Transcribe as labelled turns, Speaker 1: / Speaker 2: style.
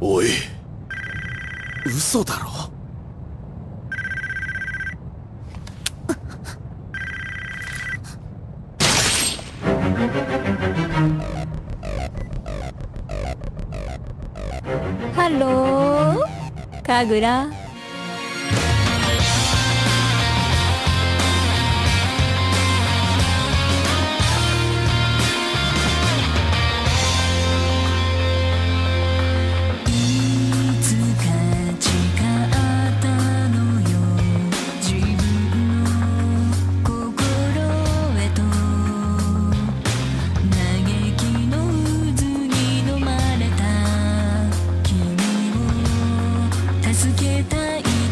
Speaker 1: おい。嘘だろ？
Speaker 2: ハロー神楽
Speaker 3: 助けたい